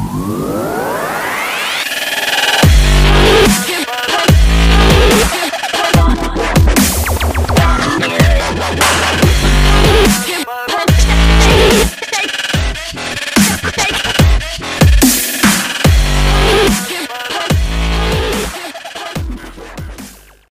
Whoa.